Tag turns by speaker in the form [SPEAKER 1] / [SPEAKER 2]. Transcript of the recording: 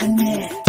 [SPEAKER 1] internet.